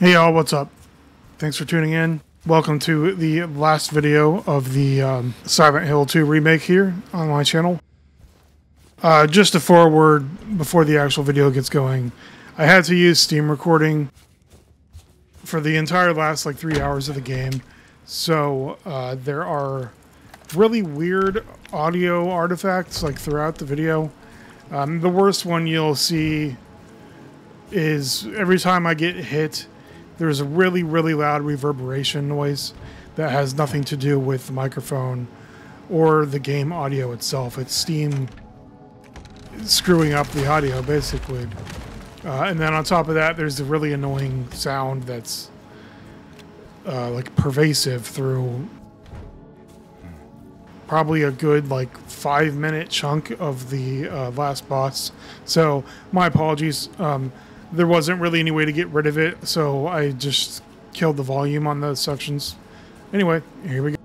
Hey y'all, what's up? Thanks for tuning in. Welcome to the last video of the um, Silent Hill 2 remake here on my channel. Uh, just a forward before the actual video gets going. I had to use Steam recording for the entire last like three hours of the game. So uh, there are really weird audio artifacts like throughout the video. Um, the worst one you'll see is every time I get hit, there's a really, really loud reverberation noise that has nothing to do with the microphone or the game audio itself. It's Steam screwing up the audio, basically. Uh, and then on top of that, there's a really annoying sound that's uh, like pervasive through probably a good like five minute chunk of the uh, last boss. So my apologies. Um, there wasn't really any way to get rid of it, so I just killed the volume on those sections. Anyway, here we go.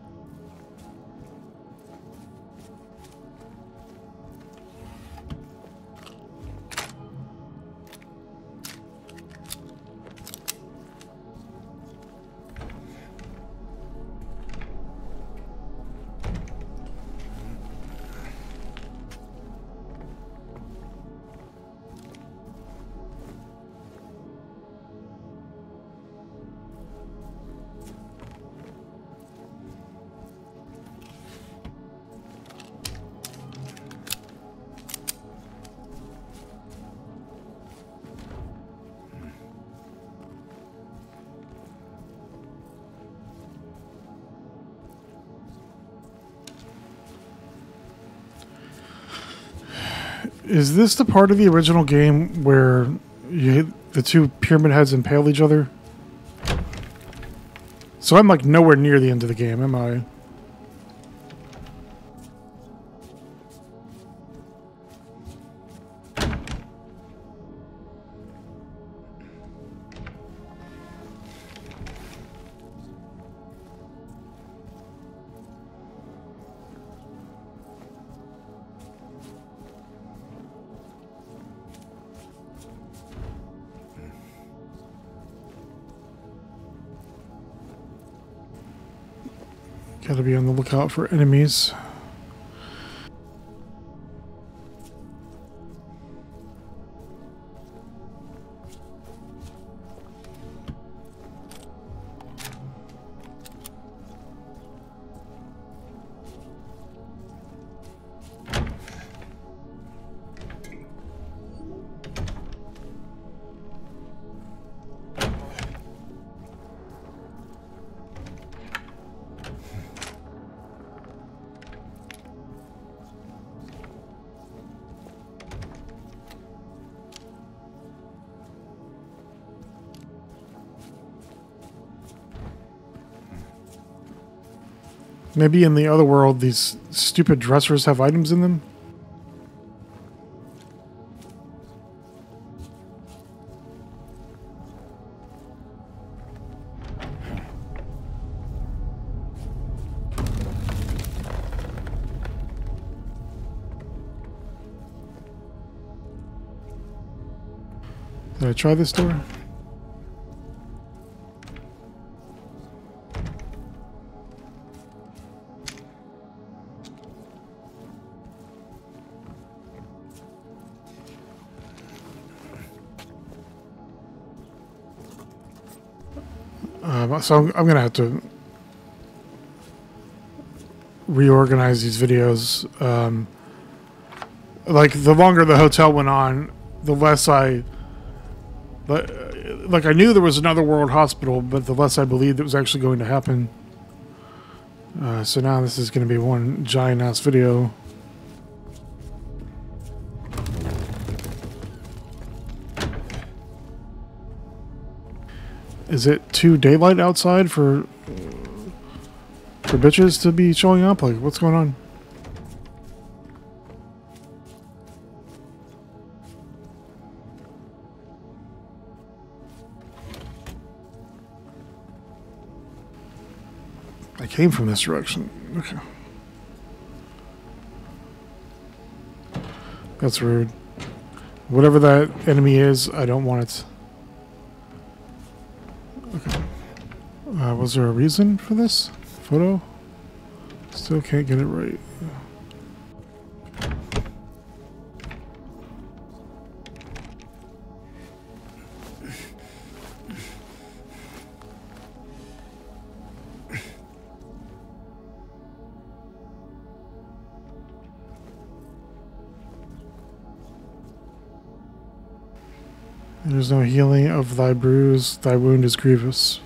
Is this the part of the original game where you hit the two pyramid heads impale each other? So I'm like nowhere near the end of the game, am I? Lookout for enemies. Maybe in the other world, these stupid dressers have items in them? Did I try this door? So I'm, I'm, gonna have to reorganize these videos. Um, like the longer the hotel went on, the less I, like I knew there was another world hospital, but the less I believed it was actually going to happen. Uh, so now this is going to be one giant ass video. Is it too daylight outside for for bitches to be showing up? Like, what's going on? I came from this direction. Okay. That's rude. Whatever that enemy is, I don't want it. Was there a reason for this photo? Still can't get it right. There's no healing of thy bruise, thy wound is grievous.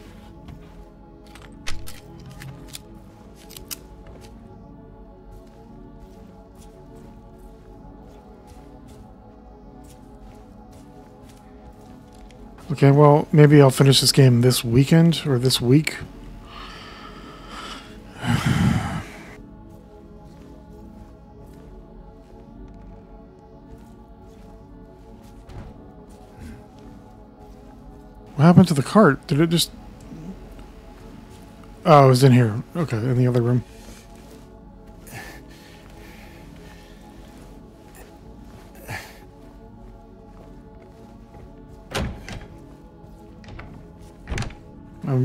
Okay, well, maybe I'll finish this game this weekend or this week. What happened to the cart? Did it just... Oh, it was in here. Okay, in the other room.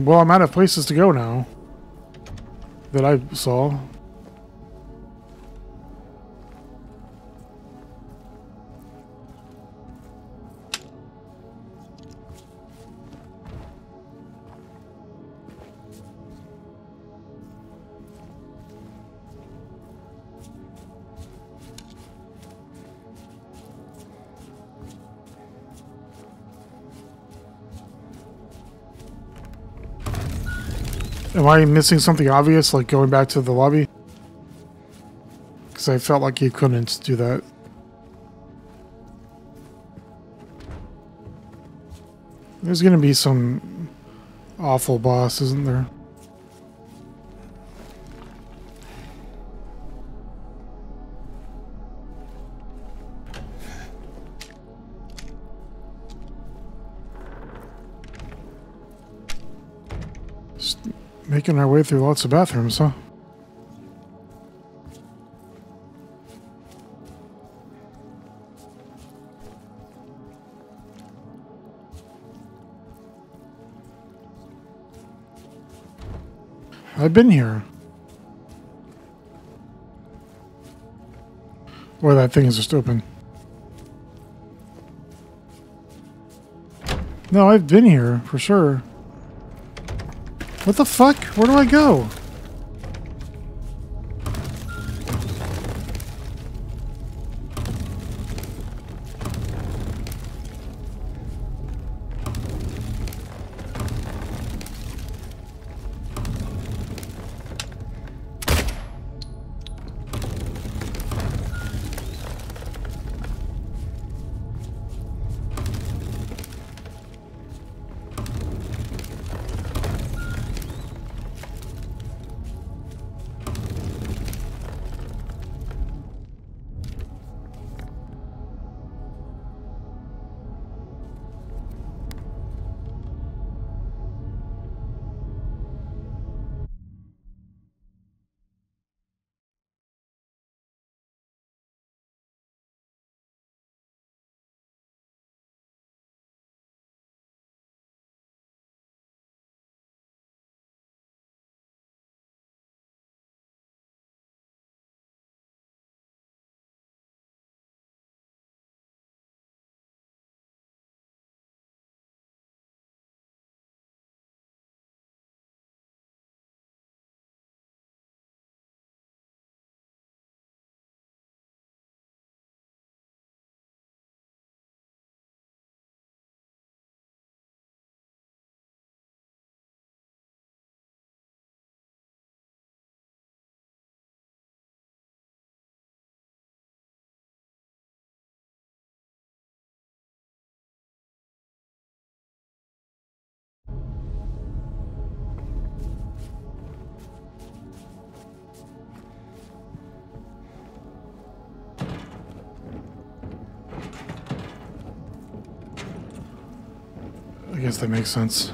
Well, I'm out of places to go now. That I saw. Am I missing something obvious, like going back to the lobby? Because I felt like you couldn't do that. There's going to be some awful boss, isn't there? Making our way through lots of bathrooms, huh? I've been here. Or that thing is just open. No, I've been here, for sure. What the fuck? Where do I go? Guess that makes sense.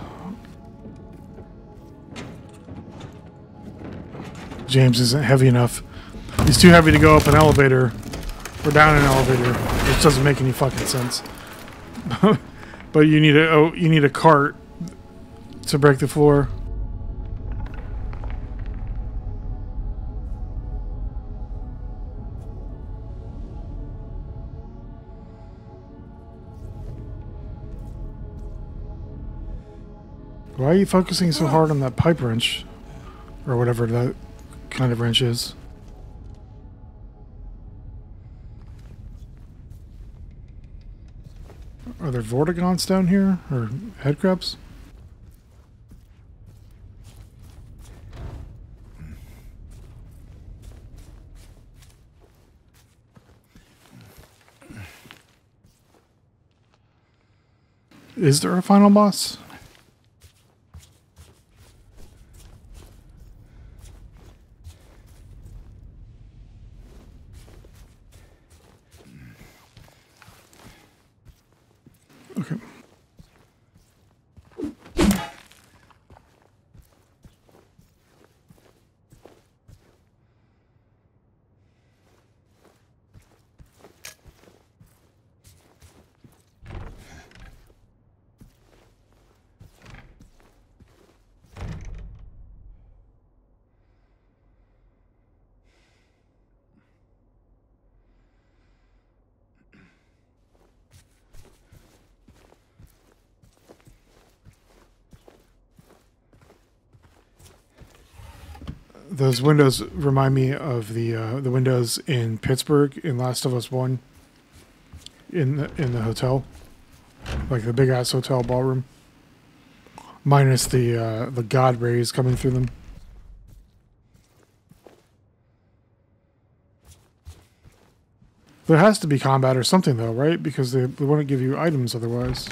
James isn't heavy enough. He's too heavy to go up an elevator or down an elevator, which doesn't make any fucking sense. but you need a oh, you need a cart to break the floor. Why are you focusing so hard on that pipe wrench? Or whatever that kind of wrench is. Are there vortigaunts down here? Or headcrabs? Is there a final boss? Okay. Those windows remind me of the uh, the windows in Pittsburgh in Last of Us One. In the in the hotel, like the big ass hotel ballroom, minus the uh, the god rays coming through them. There has to be combat or something though, right? Because they, they wouldn't give you items otherwise.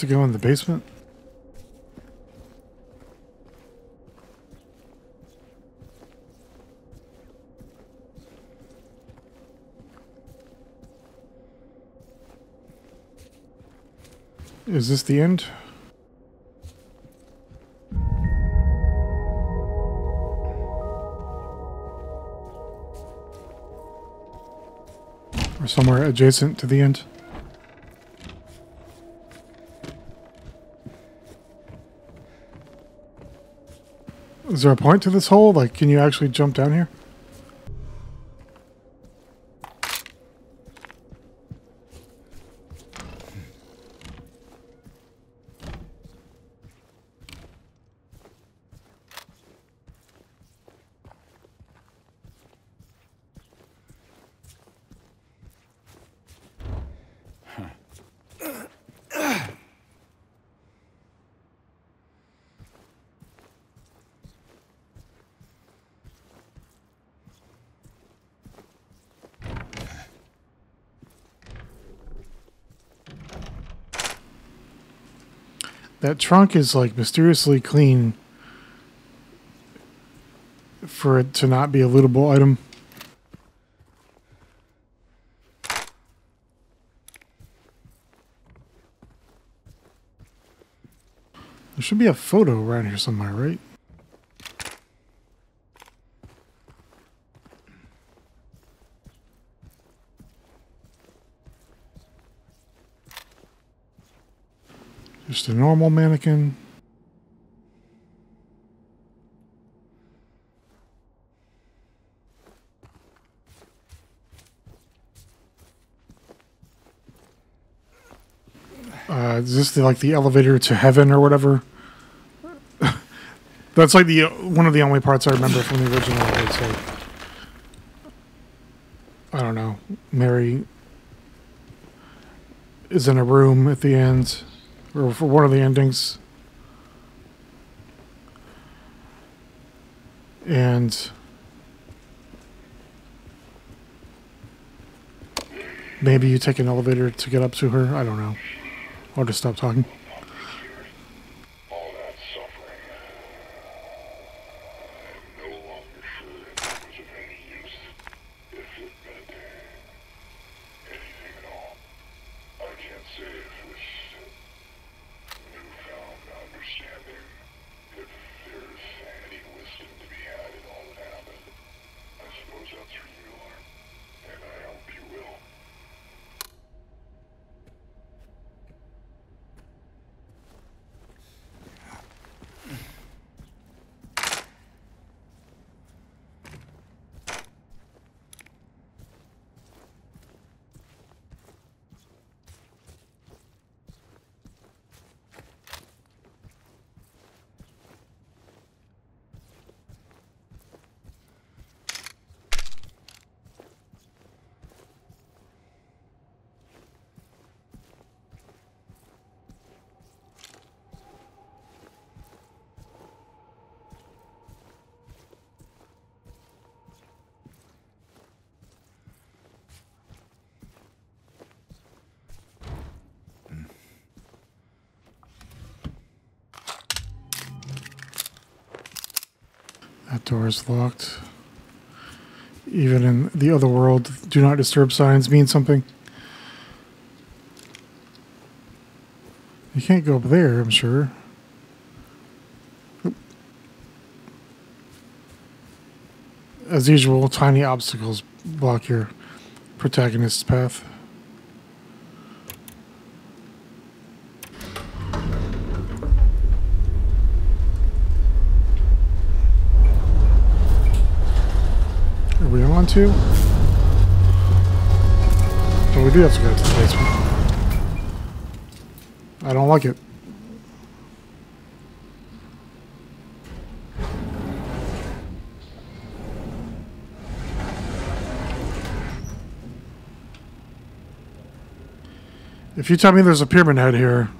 To go in the basement? Is this the end? Or somewhere adjacent to the end? Is there a point to this hole? Like, can you actually jump down here? That trunk is like mysteriously clean for it to not be a lootable item. There should be a photo around here somewhere, right? Just a normal mannequin. Uh, is this the, like the elevator to heaven or whatever? That's like the one of the only parts I remember from the original. It's like I don't know. Mary is in a room at the end, or for one of the endings, and maybe you take an elevator to get up to her. I don't know. I'll just stop talking. all that suffering. I'm no longer sure it was of any use, if it meant anything at all. I can't say if it was newfound understanding, if there's any wisdom to be had in all that happened. I suppose that's where you are, and I hope you will. That door is locked. Even in the other world, do not disturb signs mean something. You can't go up there, I'm sure. As usual, tiny obstacles block your protagonist's path. Are we on to? We do have to go to the basement. I don't like it. If you tell me there's a pyramid head here,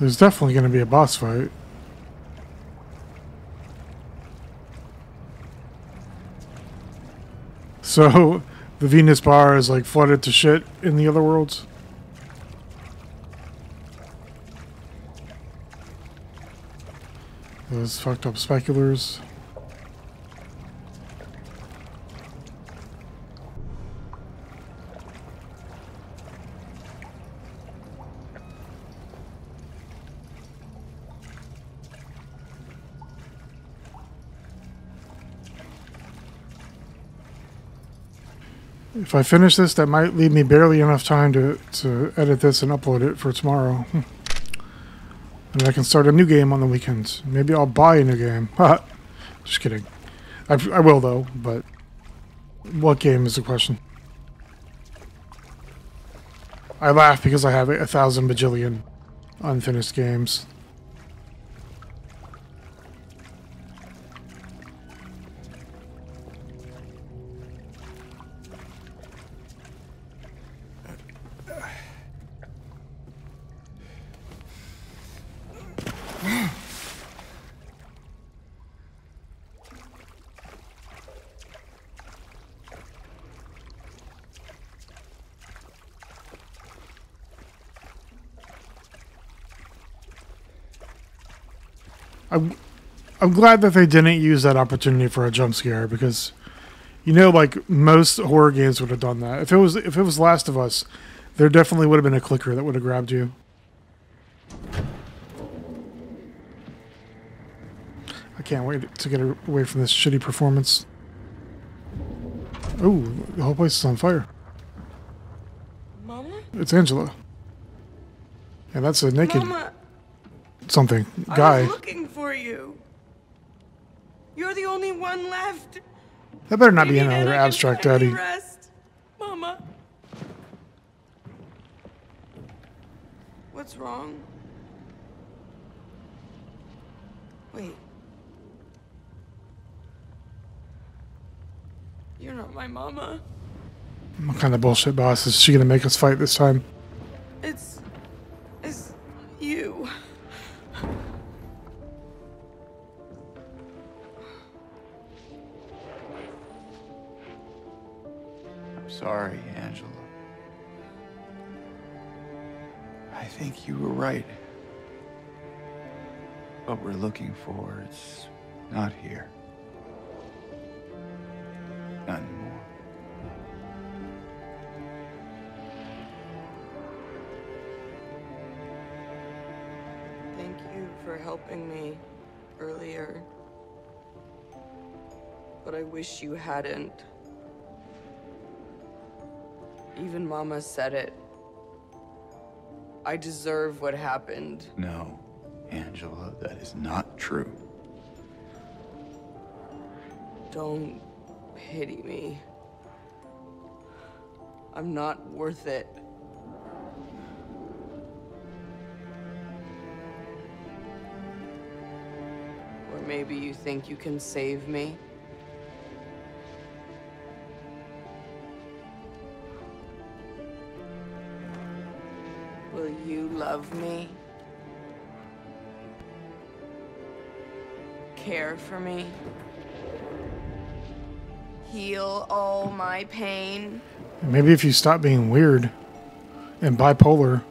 there's definitely going to be a boss fight. So, the Venus bar is like flooded to shit in the other worlds. Those fucked up speculars. If I finish this, that might leave me barely enough time to, to edit this and upload it for tomorrow. Hmm. And I can start a new game on the weekends. Maybe I'll buy a new game. Just kidding. I, I will, though, but what game is the question? I laugh because I have a thousand bajillion unfinished games. I'm glad that they didn't use that opportunity for a jump scare because, you know, like most horror games would have done that. If it was if it was Last of Us, there definitely would have been a clicker that would have grabbed you. I can't wait to get away from this shitty performance. Oh, the whole place is on fire. Mama? It's Angela. And that's a naked Mama, something guy. was looking for you. You're the only one left. That better not be Maybe then another abstract daddy. Rest. Mama. What's wrong? Wait. You're not my mama. What kind of bullshit boss is she gonna make us fight this time? It's. It's you. Sorry, Angela. I think you were right. What we're looking for, it's not here. Not anymore. Thank you for helping me earlier. But I wish you hadn't. Even Mama said it. I deserve what happened. No, Angela, that is not true. Don't pity me. I'm not worth it. Or maybe you think you can save me? Will you love me? Care for me? Heal all my pain? Maybe if you stop being weird and bipolar.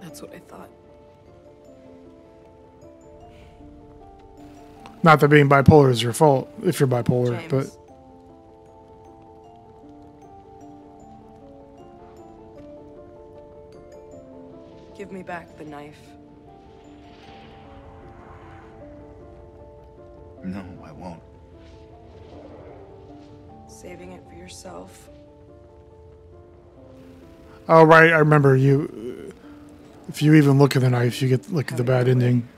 That's what I thought. Not that being bipolar is your fault if you're bipolar, James. but me back the knife. No, I won't. Saving it for yourself. oh right, I remember you. If you even look at the knife, you get like the bad ending.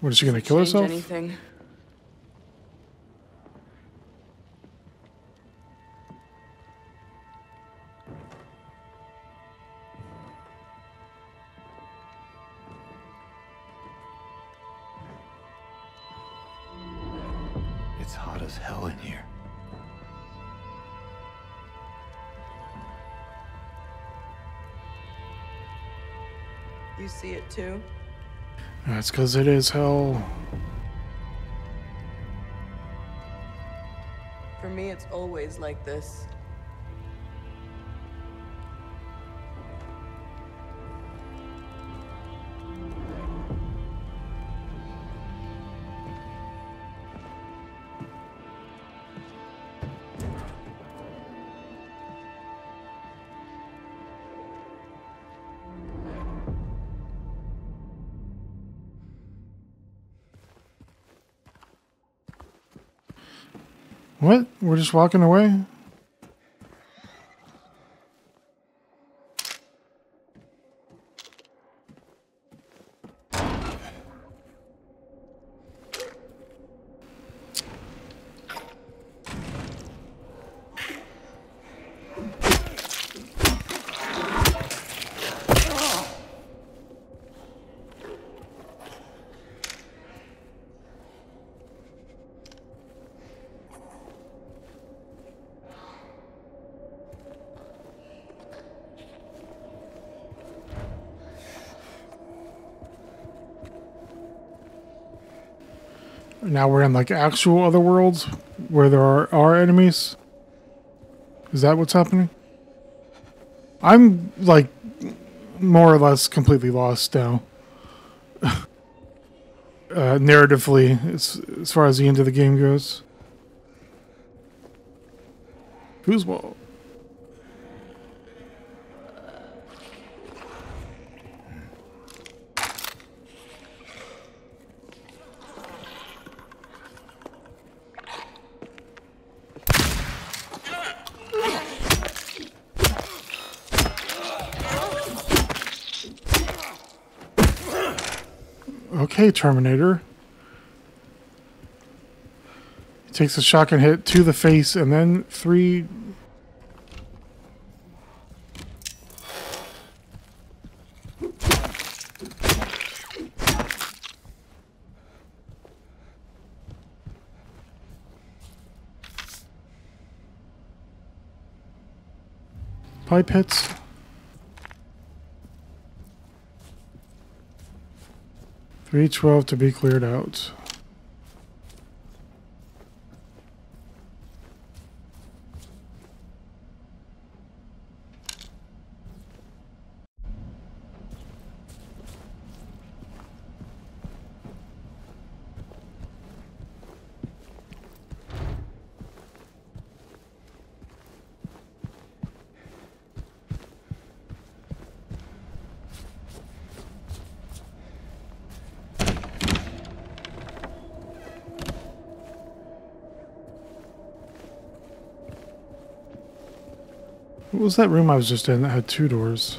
What is she gonna kill herself? anything? See it too? That's because it is hell. For me, it's always like this. What? We're just walking away? Now we're in like actual other worlds where there are, enemies. Is that what's happening? I'm like more or less completely lost now. uh, narratively, as, as far as the end of the game goes. Who's Foosball. Terminator. He takes a shotgun hit to the face and then three pipette 312 to be cleared out. That room I was just in that had two doors?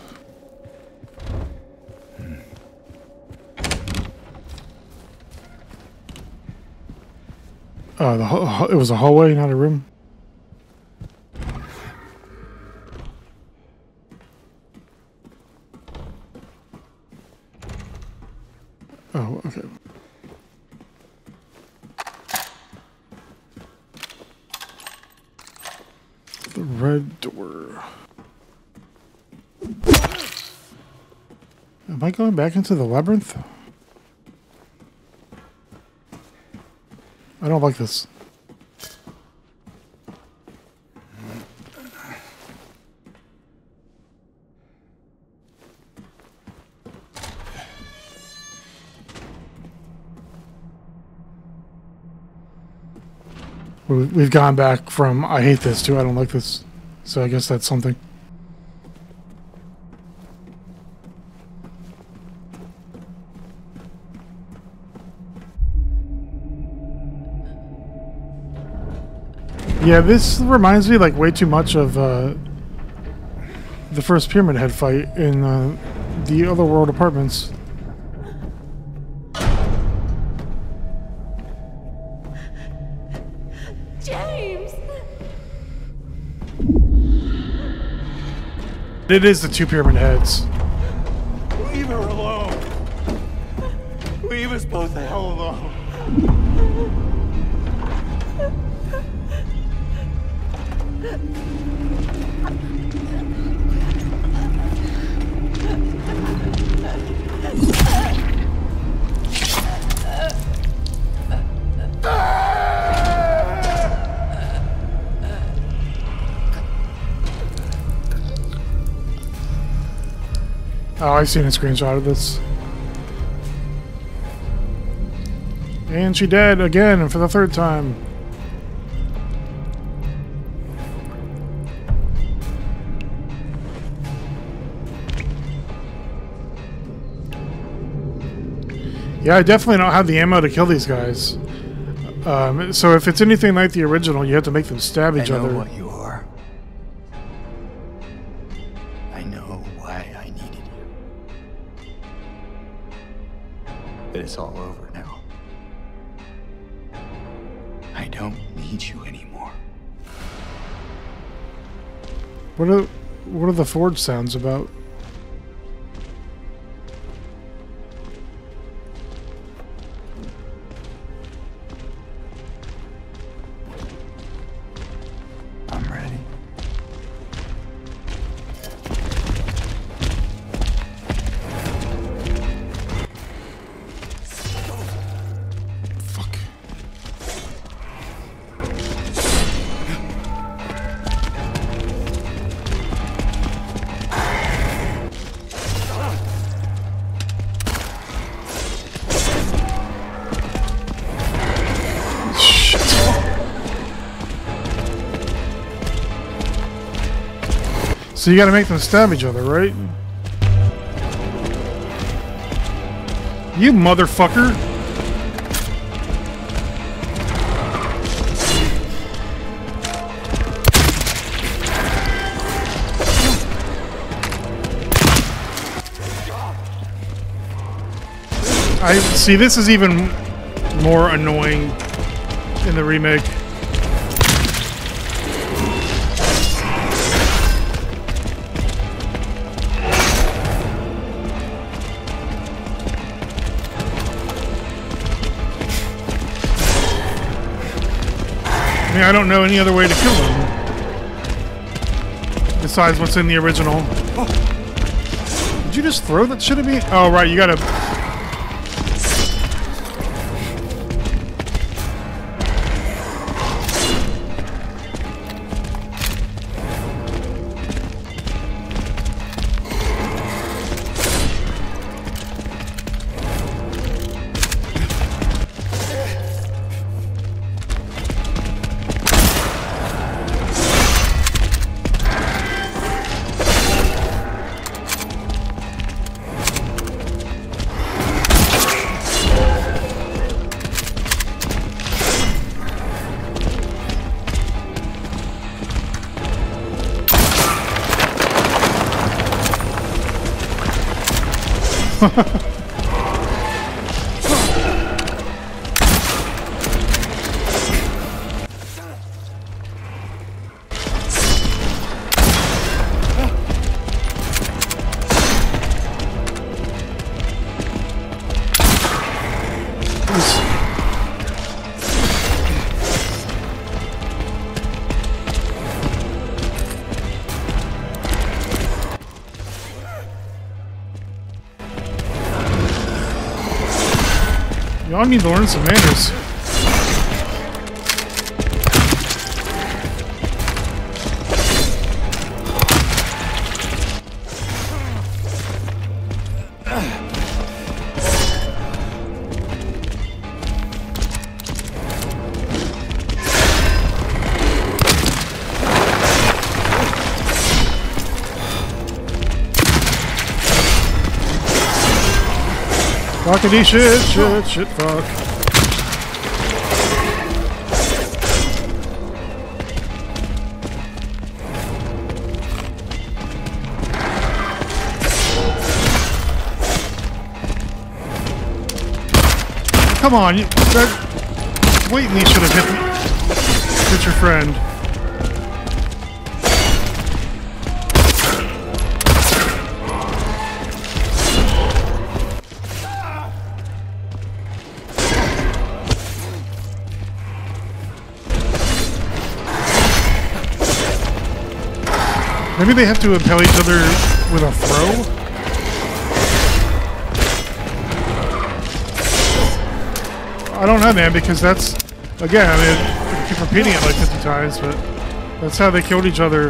Oh, the ho- ho- it was a hallway, not a room. Oh, okay. The red door. Am I going back into the labyrinth? I don't like this. We- We've gone back from I hate this to I don't like this. So I guess that's something. Yeah, this reminds me like way too much of uh, the first Pyramid Head fight in uh, the Otherworld Apartments. James! It is the two Pyramid Heads. Leave her alone. Leave us both the hell alone. Oh, I've seen a screenshot of this. And she dead again for the third time. Yeah, I definitely don't have the ammo to kill these guys. Um, so if it's anything like the original, you have to make them stab each other. But it's all over now. I don't need you anymore. What are what are the Ford sounds about? So you gotta make them stab each other, right? Mm. You motherfucker! I see. This is even more annoying in the remake. Don't know any other way to kill them besides what's in the original. Oh. Did you just throw that shit at me? Oh, right. You gotta. Need to learn some manners. Fuckity shit, shit, shit, fuck. Come on, you, wait, me should have hit, me. hit your friend. Maybe they have to impel each other with a throw? I don't know, man, because that's, again, I mean, I keep repeating it like 50 times, but that's how they killed each other.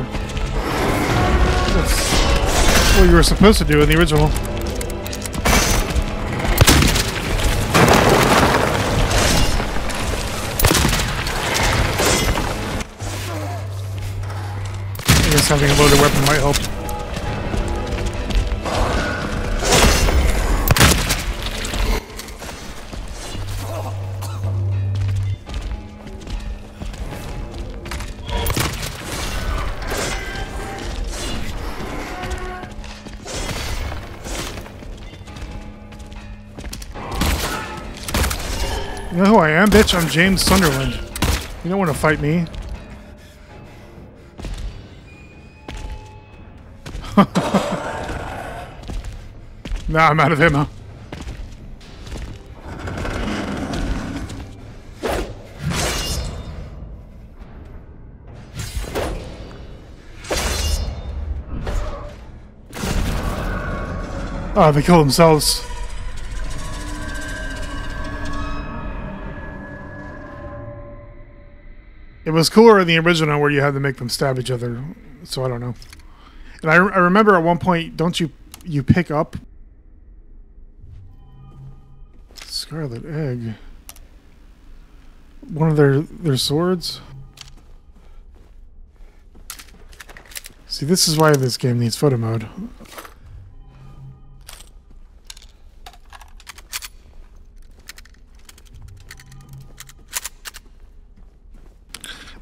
That's what you were supposed to do in the original. Having a bitch? I'm James Sunderland. You don't want to fight me. nah, I'm out of ammo. Oh, they killed themselves. It was cooler in the original where you had to make them stab each other. So I don't know. And I, I remember at one point, don't you you pick up Scarlet Egg? One of their their swords. See, this is why this game needs photo mode.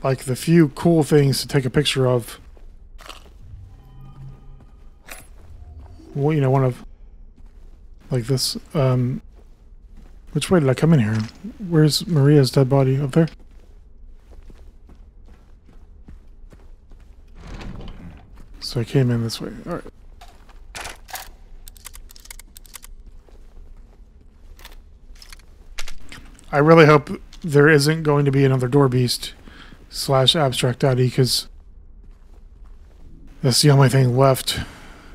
Like the few cool things to take a picture of well, you know, one of like this. Um, which way did I come in here? Where's Maria's dead body? Up there? So I came in this way. All right. I really hope there isn't going to be another door beast slash abstract daddy because that's the only thing left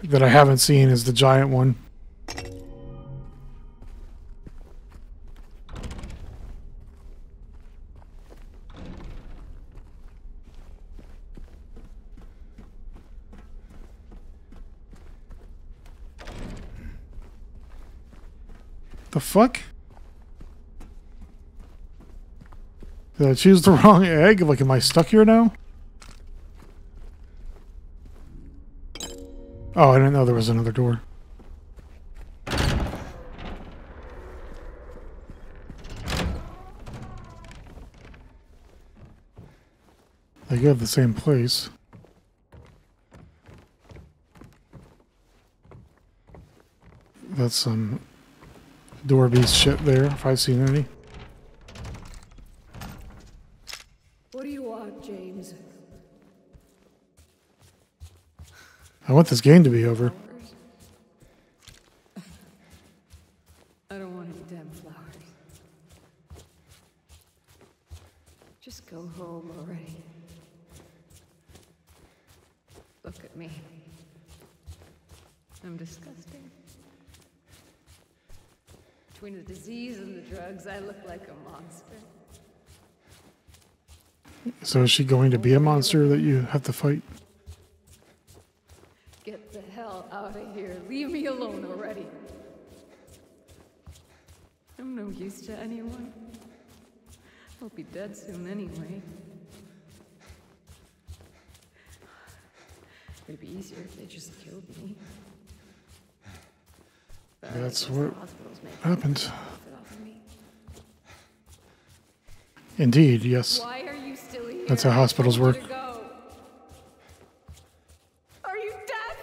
that I haven't seen is the giant one. The fuck? Did I choose the wrong egg? Like, am I stuck here now? Oh, I didn't know there was another door. They go to the same place. That's some door beast shit there, if I've seen any. What do you want, James? I want this game to be over. I don't want any damn flowers. Just go home already. Look at me. I'm disgusting. Between the disease and the drugs, I look like a monster. So is she going to be a monster that you have to fight? Get the hell out of here. Leave me alone already. I'm no use to anyone. I'll be dead soon anyway. It'd be easier if they just killed me. But I That's guess the what hospitals make happened. profit off of me. Indeed, yes. Why are you still here? That's how hospitals work. you to go. Are you deaf?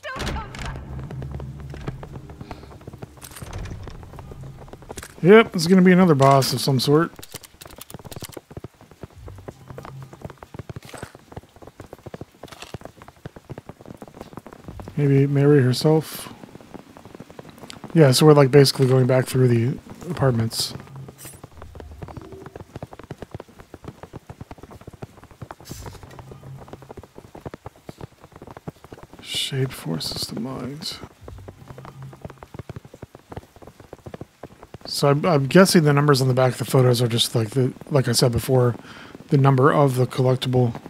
Don't come back. Yep, it's going to be another boss of some sort. Maybe Mary herself. Yeah, so we're like basically going back through the apartments. Forces the mind. So I'm, I'm guessing the numbers on the back of the photos are just like the like I said before, the number of the collectible.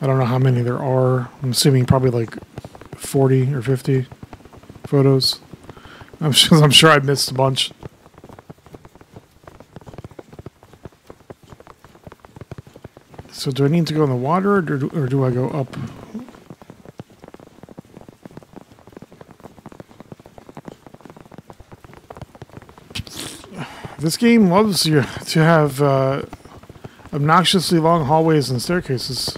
I don't know how many there are. I'm assuming probably like 40 or 50 photos. I'm sure, I'm sure I missed a bunch. So do I need to go in the water or do, or do I go up? This game loves you to have uh, obnoxiously long hallways and staircases.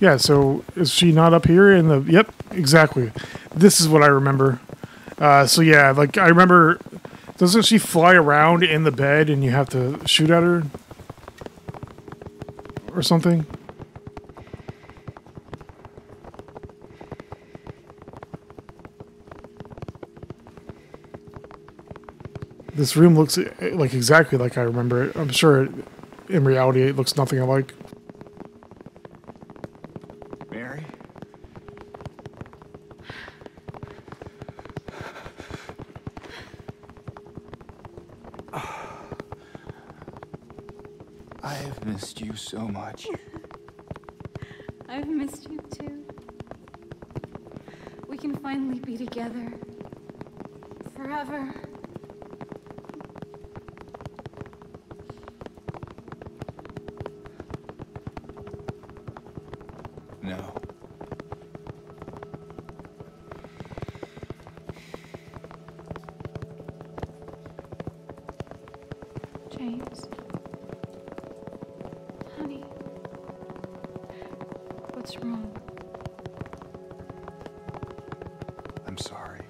Yeah, so is she not up here in the? Yep, exactly. This is what I remember. Uh, so yeah, like I remember. Doesn't she fly around in the bed and you have to shoot at her or something? This room looks uh, like exactly like I remember it. I'm sure it, in reality it looks nothing alike. Mary? I have missed you so much. I've missed you too. We can finally be together. Forever. No. James. Honey. What's wrong? I'm sorry.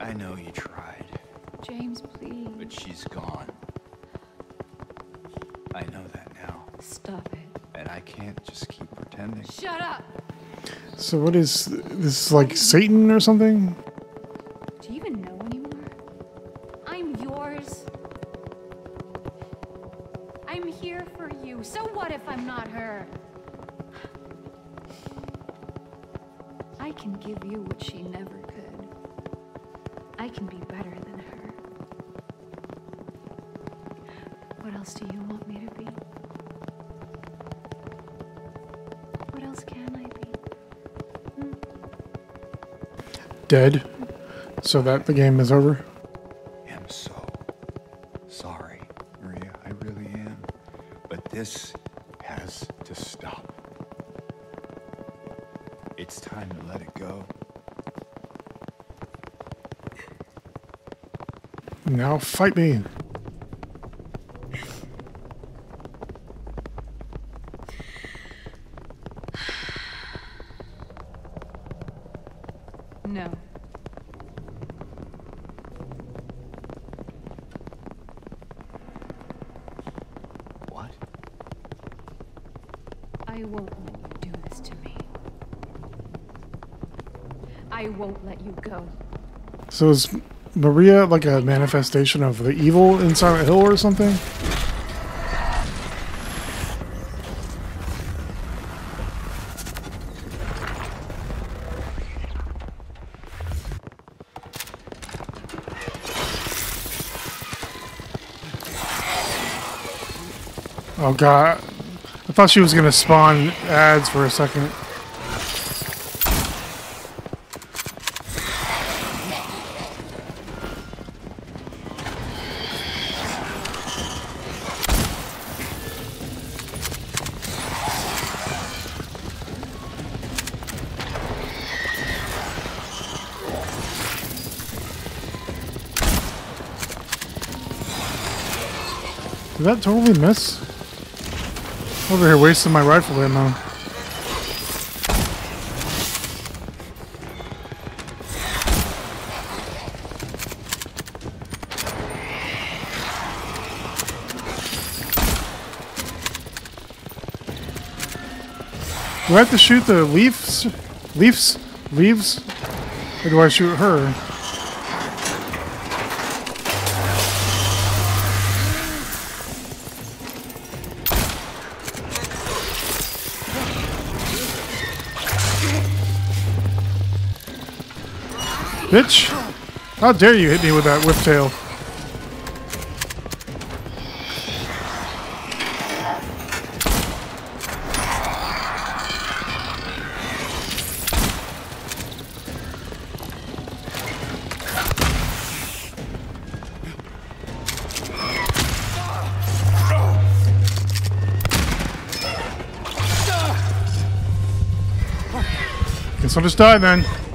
I know you tried, James, please. but she's gone. I know that now, Stop it. and I can't just pretending. Shut up! So what is this like Satan or something? Dead. So that the game is over. I am so sorry, Maria. I really am. But this has to stop. It's time to let it go. Now fight me. No. won't let you do this to me. I won't let you go. So is Maria like a manifestation of the evil in Silent Hill or something? Oh god. Thought she was gonna spawn adds for a second. Did that totally miss? Over here wasting my rifle ammo. Do I have to shoot the leaves? Leaves? Leaves? Or do I shoot her? Bitch! How dare you hit me with that whip tail? Guess I'll just die then.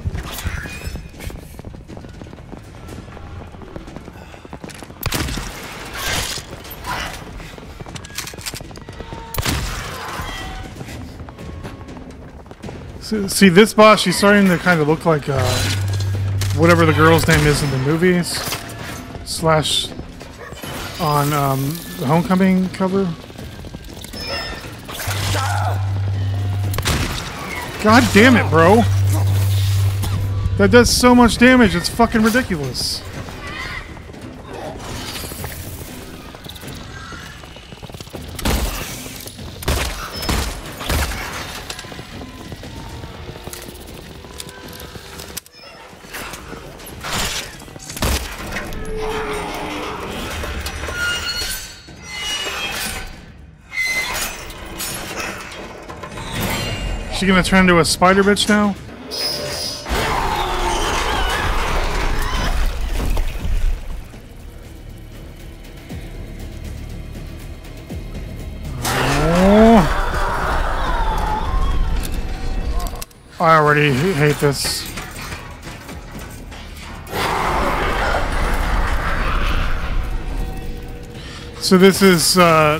See, this boss, she's starting to kind of look like uh, whatever the girl's name is in the movies, slash on um, the Homecoming cover. God damn it, bro! That does so much damage, it's fucking ridiculous. She gonna turn into a spider bitch now? Oh. I already hate this. So this is uh,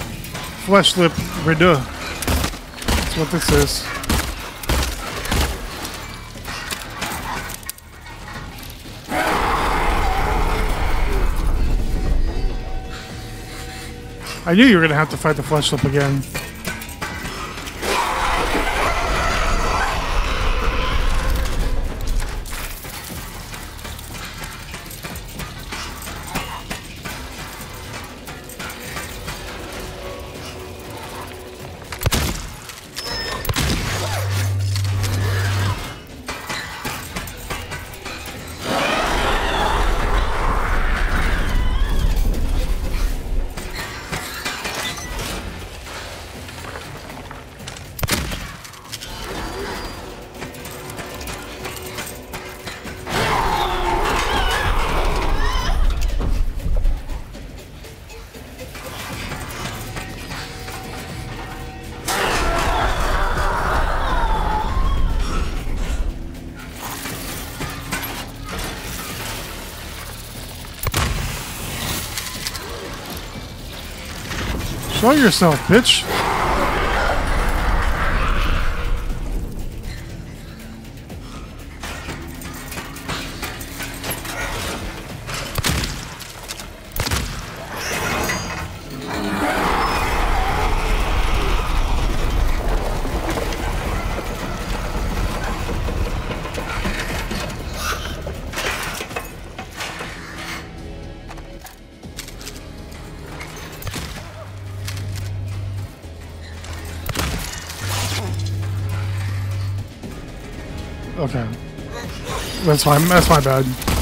Flesh Lip Redux. That's what this is. I knew you were gonna have to fight the flesh lip again. Yourself, bitch. Okay. That's fine. That's my bad.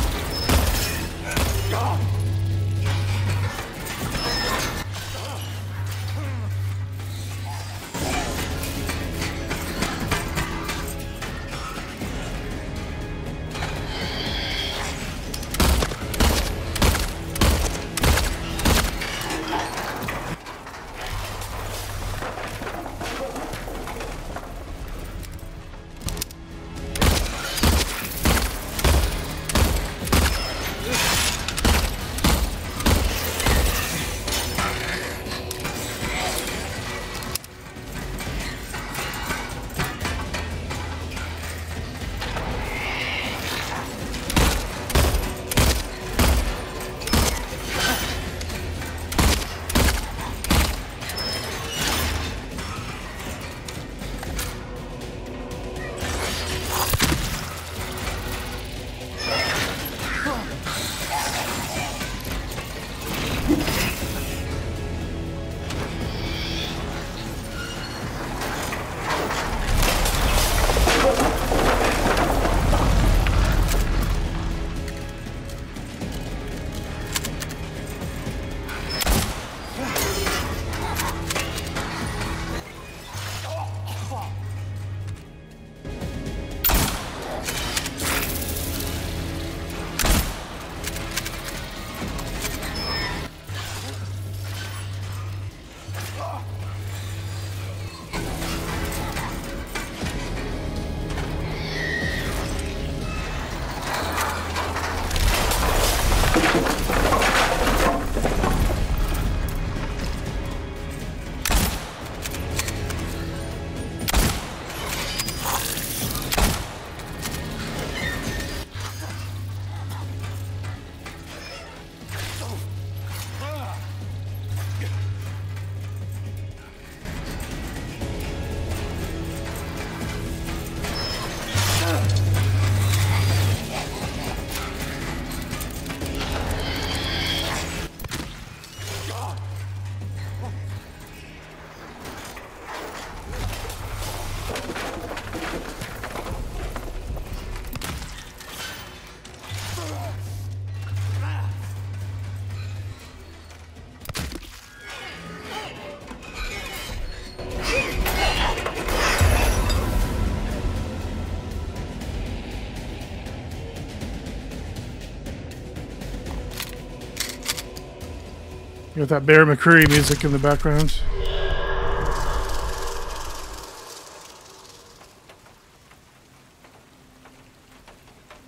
Got that Bear McCreary music in the background.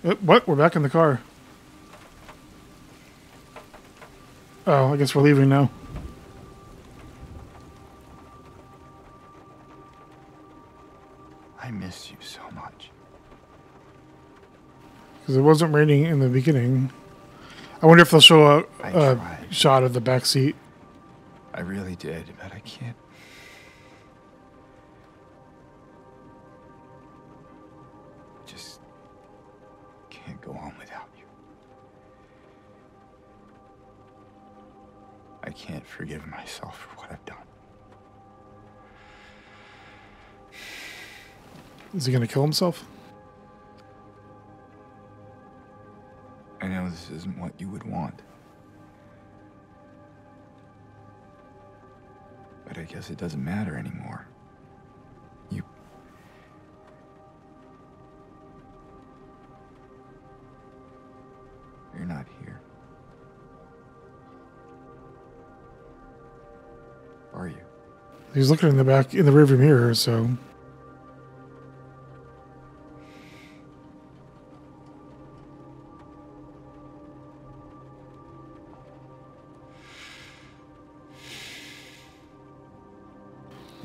Uh, what? We're back in the car. Oh, I guess we're leaving now. I miss you so much. Because it wasn't raining in the beginning. I wonder if they'll show a, a. shot of the back seat. I really did, but I can't. Just can't go on without you. I can't forgive myself for what I've done. Is he going to kill himself? I know this isn't what you would want. But I guess it doesn't matter anymore. You. You're not here. Are you? He's looking in the back, in the rearview mirror, so.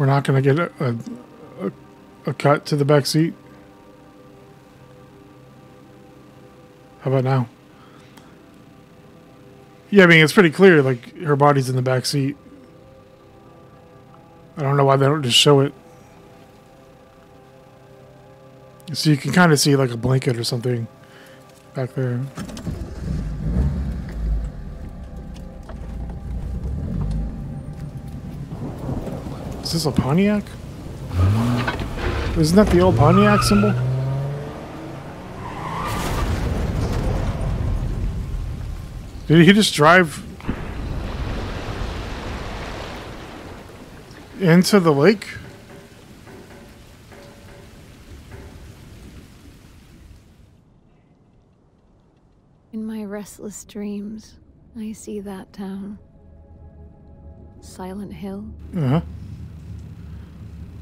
We're not going to get a, a, a, a cut to the back seat. How about now? Yeah, I mean, it's pretty clear, like, her body's in the back seat. I don't know why they don't just show it. So you can kind of see like a blanket or something back there. Is this a Pontiac? Isn't that the old Pontiac symbol? Did he just drive into the lake? In my restless dreams, I see that town. Silent Hill. Uh huh.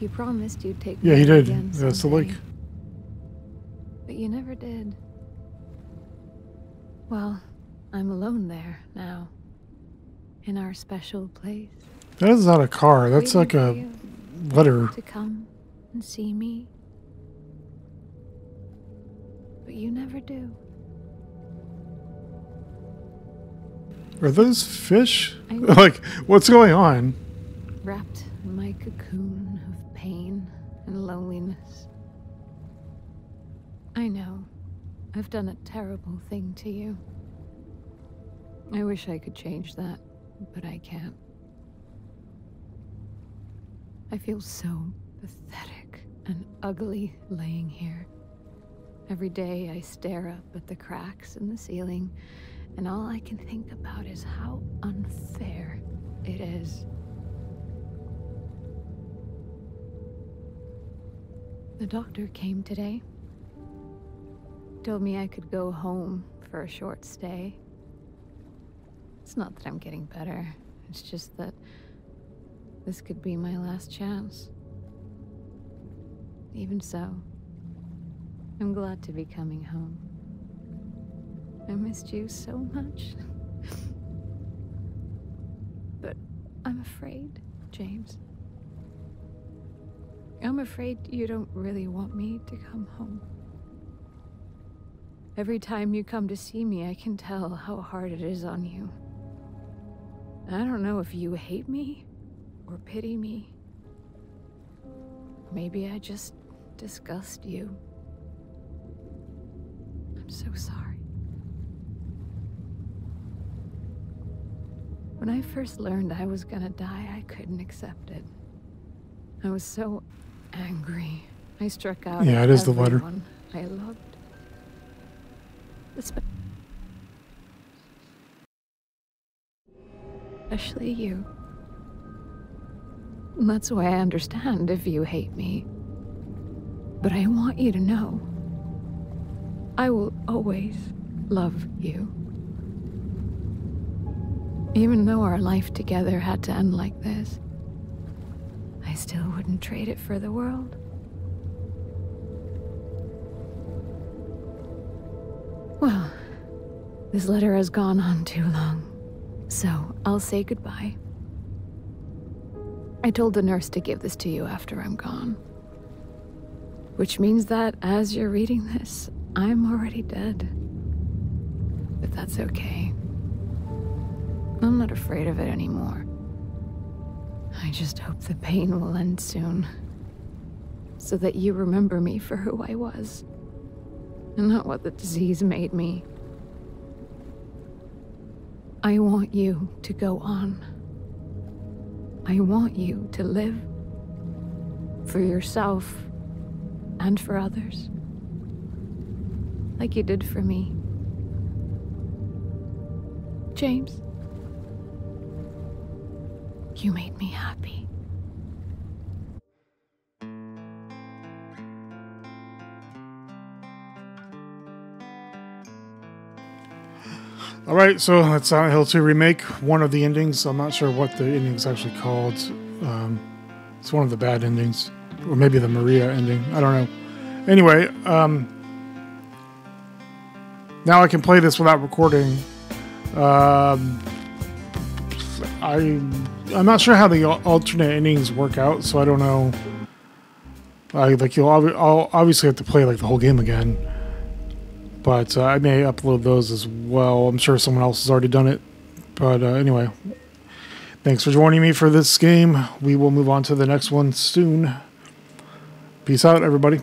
You promised you'd take Yeah, me he did. That's the lake. But you never did. Well, I'm alone there now. In our special place. That is not a car. That's waiting like a letter. to come and see me. But you never do. Are those fish? Like, what's going on? wrapped in my cocoon of pain and loneliness. I know I've done a terrible thing to you. I wish I could change that, but I can't. I feel so pathetic and ugly laying here. Every day I stare up at the cracks in the ceiling, and all I can think about is how unfair it is. The doctor came today. Told me I could go home for a short stay. It's not that I'm getting better, it's just that this could be my last chance. Even so, I'm glad to be coming home. I missed you so much. but I'm afraid, James. I'm afraid you don't really want me to come home. Every time you come to see me, I can tell how hard it is on you. I don't know if you hate me or pity me. Maybe I just disgust you. I'm so sorry. When I first learned I was gonna die, I couldn't accept it. I was so angry. I struck out. Yeah, it is the letter. I loved. Espe- Especially you. That's why I understand if you hate me. But I want you to know I will always love you. Even though our life together had to end like this, I still wouldn't trade it for the world. Well, this letter has gone on too long, so I'll say goodbye. I told the nurse to give this to you after I'm gone. Which means that as you're reading this, I'm already dead. But that's okay. I'm not afraid of it anymore. I just hope the pain will end soon. So that you remember me for who I was. And not what the disease made me. I want you to go on. I want you to live. For yourself and for others. Like you did for me. James. You made me happy. All right, so that's Silent Hill 2 remake. One of the endings. I'm not sure what the ending's actually called. Um, it's one of the bad endings, or maybe the Maria ending. I don't know. Anyway, um, now I can play this without recording. Um, I I'm not sure how the alternate innings work out, so I don't know. I like you'll obvi- I'll obviously have to play like the whole game again but uh, I may upload those as well. I'm sure someone else has already done it. But uh, anyway, thanks for joining me for this game. We will move on to the next one soon. Peace out, everybody.